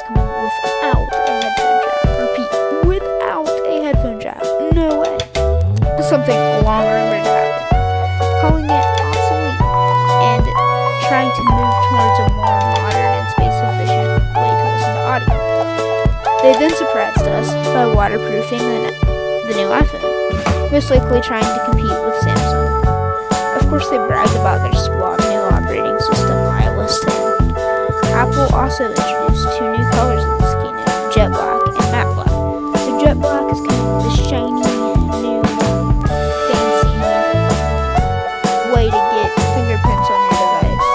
is coming without a headphone jack. Repeat, without a headphone jack. No way. Something long rumored happened. Calling it obsolete and trying to move towards a more modern and space-efficient way to listen to audio. They then surprised us by waterproofing the, the new iPhone, most likely trying to compete with Samsung. Of course, they bragged about their squad new operating system. Apple also introduced two new colors in this keynote, jet black and matte black. The jet black is kind of the shiny, new, fancy way to get fingerprints on your device.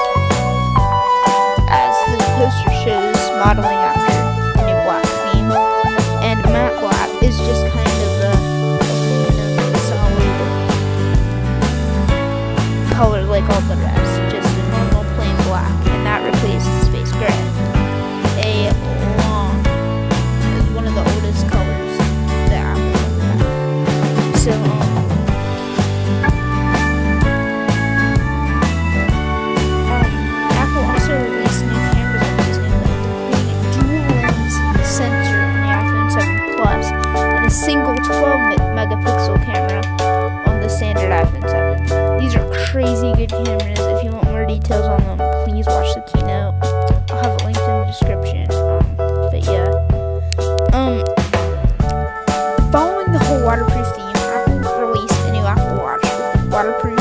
As the poster shows, modeling crazy cameras. If you want more details on them, please watch the keynote. I'll have it linked in the description. Um, but yeah. Um, following the whole waterproof theme, Apple released a new Apple Watch waterproof